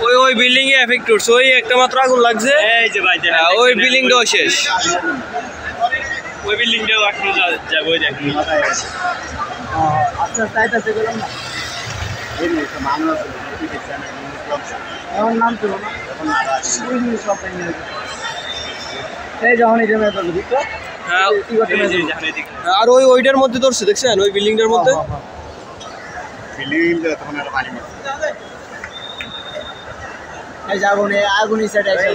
ওই ওই বিল্ডিং এ এফেক্ট ওই একটা মাত্র আগুন লাগছে। এই যে ভাই হ্যাঁ, ওই বিল্ডিংটাও শেষ। ওই এখন যাব ওই আচ্ছা তাই গেলাম না এই যখন আর ওই ওইটার মধ্যে ধরছে দেখছেন? ওই বিল্ডিংটার মধ্যে? হ্যাঁ, হ্যাঁ, হ্যাঁ, হ্যাঁ, হ্যাঁ। এই যে আগুন এই আগুন এই সাইডে আছে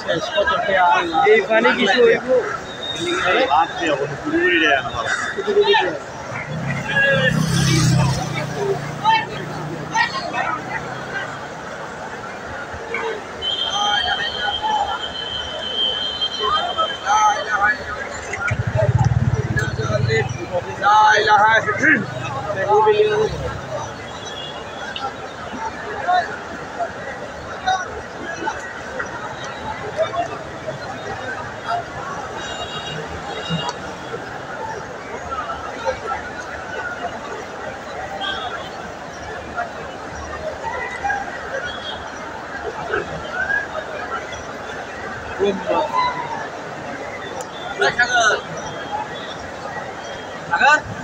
শেষ কত টাকা এই পানি কিছু হইব? là hai để đi bên liên quên rồi Đấy, chắc rồi Cảm ơn